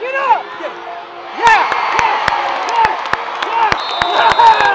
Get up! Yeah! Yeah! Yeah! Yeah! yeah.